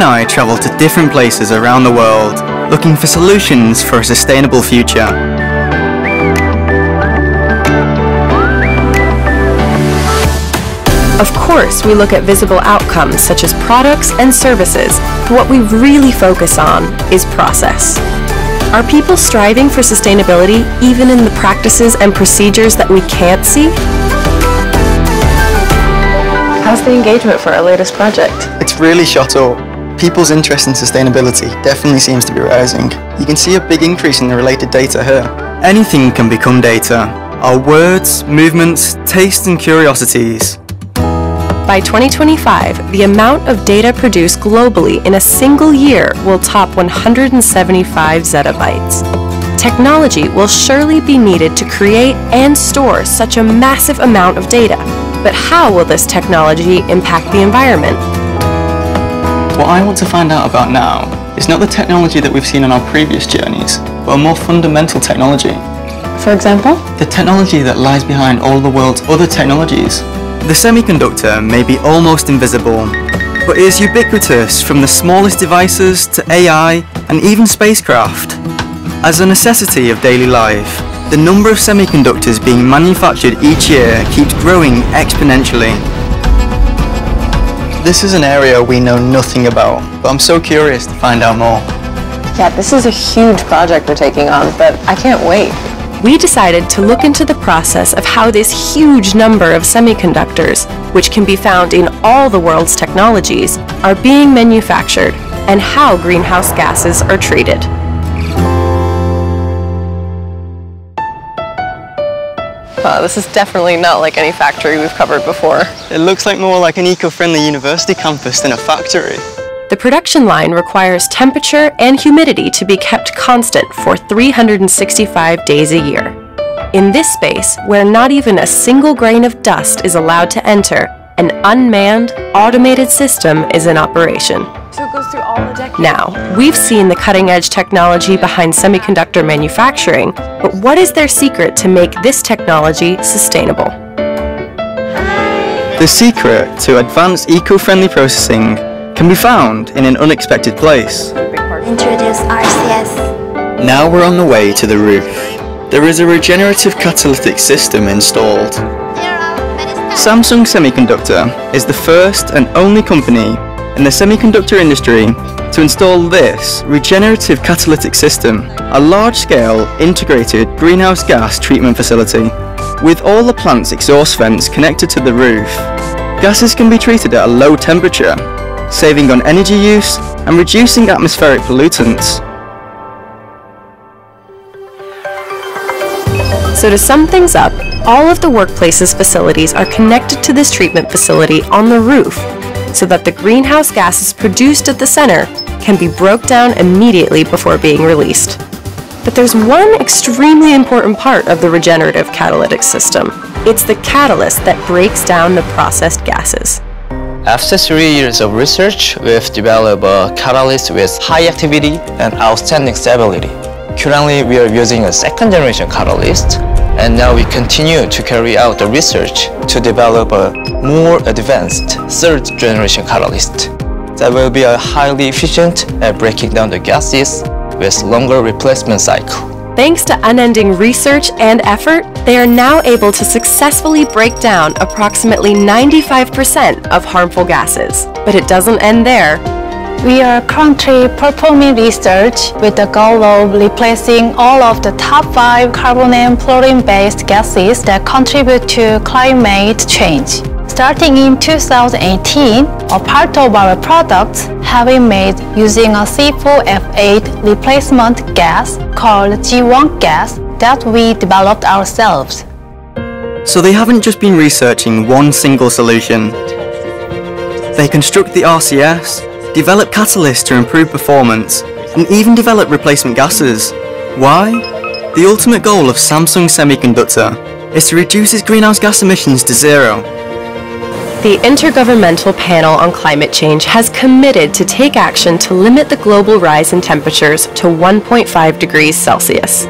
and I travel to different places around the world, looking for solutions for a sustainable future. Of course, we look at visible outcomes such as products and services, but what we really focus on is process. Are people striving for sustainability even in the practices and procedures that we can't see? How's the engagement for our latest project? It's really shot up. People's interest in sustainability definitely seems to be rising. You can see a big increase in the related data here. Anything can become data. Our words, movements, tastes and curiosities. By 2025, the amount of data produced globally in a single year will top 175 zettabytes. Technology will surely be needed to create and store such a massive amount of data. But how will this technology impact the environment? What I want to find out about now is not the technology that we've seen on our previous journeys, but a more fundamental technology. For example? The technology that lies behind all the world's other technologies. The semiconductor may be almost invisible, but is ubiquitous from the smallest devices to AI and even spacecraft. As a necessity of daily life, the number of semiconductors being manufactured each year keeps growing exponentially. This is an area we know nothing about, but I'm so curious to find out more. Yeah, this is a huge project we're taking on, but I can't wait we decided to look into the process of how this huge number of semiconductors, which can be found in all the world's technologies, are being manufactured and how greenhouse gases are treated. Wow, this is definitely not like any factory we've covered before. It looks like more like an eco-friendly university campus than a factory. The production line requires temperature and humidity to be kept constant for 365 days a year. In this space, where not even a single grain of dust is allowed to enter, an unmanned, automated system is in operation. So it goes through all the decades. Now, we've seen the cutting edge technology behind semiconductor manufacturing, but what is their secret to make this technology sustainable? The secret to advanced eco-friendly processing can be found in an unexpected place. Introduce RCS. Now we're on the way to the roof. There is a regenerative catalytic system installed. Samsung Semiconductor is the first and only company in the semiconductor industry to install this regenerative catalytic system, a large-scale integrated greenhouse gas treatment facility. With all the plant's exhaust vents connected to the roof, gases can be treated at a low temperature saving on energy use and reducing atmospheric pollutants. So to sum things up, all of the workplace's facilities are connected to this treatment facility on the roof so that the greenhouse gases produced at the center can be broke down immediately before being released. But there's one extremely important part of the regenerative catalytic system. It's the catalyst that breaks down the processed gases. After three years of research, we've developed a catalyst with high activity and outstanding stability. Currently, we are using a second generation catalyst, and now we continue to carry out the research to develop a more advanced third generation catalyst that will be a highly efficient at breaking down the gases with longer replacement cycle. Thanks to unending research and effort, they are now able to successfully break down approximately 95% of harmful gases. But it doesn't end there. We are currently performing research with the goal of replacing all of the top five carbon and fluorine-based gases that contribute to climate change. Starting in 2018, a part of our products have been made using a C4F8 replacement gas called G1 gas that we developed ourselves. So they haven't just been researching one single solution. They construct the RCS, develop catalysts to improve performance, and even develop replacement gases. Why? The ultimate goal of Samsung Semiconductor is to reduce its greenhouse gas emissions to zero the Intergovernmental Panel on Climate Change has committed to take action to limit the global rise in temperatures to 1.5 degrees Celsius.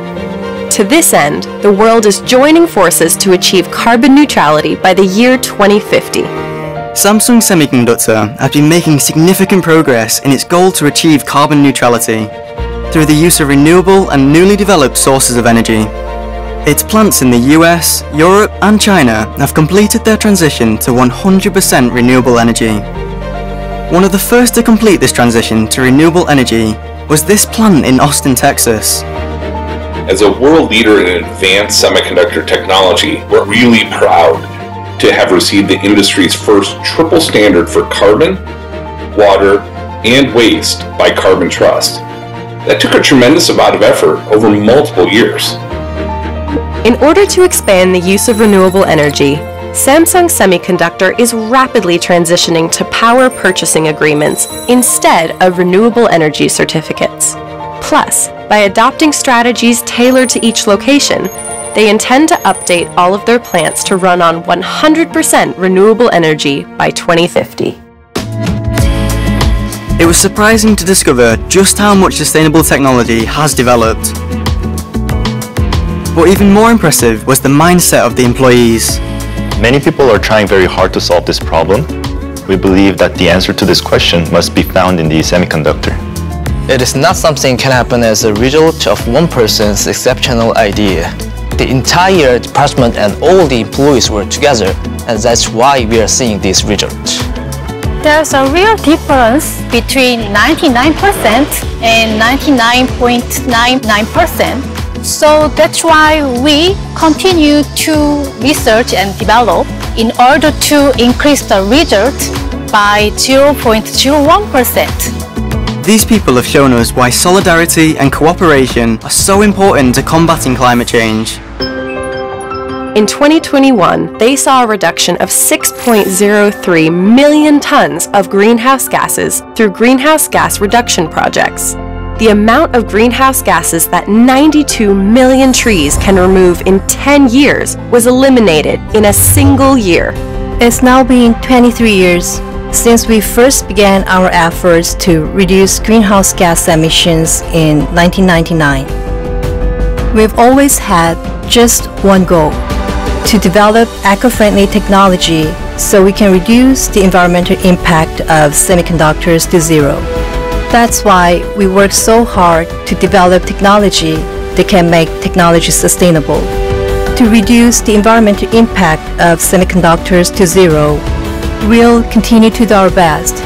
To this end, the world is joining forces to achieve carbon neutrality by the year 2050. Samsung Semiconductor has been making significant progress in its goal to achieve carbon neutrality through the use of renewable and newly developed sources of energy. Its plants in the US, Europe and China have completed their transition to 100% renewable energy. One of the first to complete this transition to renewable energy was this plant in Austin, Texas. As a world leader in advanced semiconductor technology, we're really proud to have received the industry's first triple standard for carbon, water, and waste by Carbon Trust. That took a tremendous amount of effort over multiple years. In order to expand the use of renewable energy, Samsung Semiconductor is rapidly transitioning to power purchasing agreements instead of renewable energy certificates. Plus, by adopting strategies tailored to each location, they intend to update all of their plants to run on 100% renewable energy by 2050. It was surprising to discover just how much sustainable technology has developed. But even more impressive was the mindset of the employees. Many people are trying very hard to solve this problem. We believe that the answer to this question must be found in the semiconductor. It is not something can happen as a result of one person's exceptional idea. The entire department and all the employees work together, and that's why we are seeing this result. There's a real difference between 99% and 99.99%. So that's why we continue to research and develop in order to increase the result by 0.01%. These people have shown us why solidarity and cooperation are so important to combating climate change. In 2021, they saw a reduction of 6.03 million tons of greenhouse gases through greenhouse gas reduction projects. The amount of greenhouse gases that 92 million trees can remove in 10 years was eliminated in a single year. It's now been 23 years since we first began our efforts to reduce greenhouse gas emissions in 1999. We've always had just one goal to develop eco-friendly technology so we can reduce the environmental impact of semiconductors to zero. That's why we work so hard to develop technology that can make technology sustainable. To reduce the environmental impact of semiconductors to zero, we'll continue to do our best,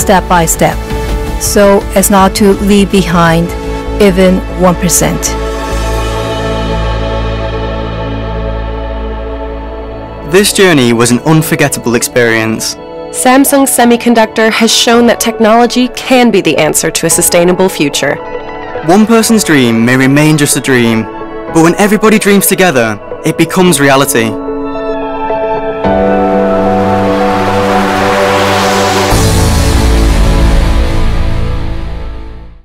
step by step, so as not to leave behind even 1%. This journey was an unforgettable experience. Samsung Semiconductor has shown that technology can be the answer to a sustainable future. One person's dream may remain just a dream, but when everybody dreams together, it becomes reality.